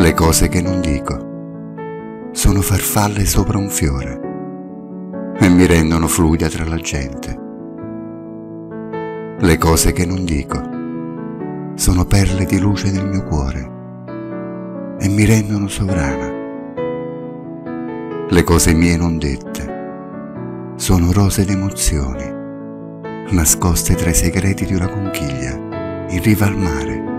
Le cose che non dico sono farfalle sopra un fiore e mi rendono fluida tra la gente. Le cose che non dico sono perle di luce nel mio cuore e mi rendono sovrana. Le cose mie non dette sono rose d'emozioni nascoste tra i segreti di una conchiglia in riva al mare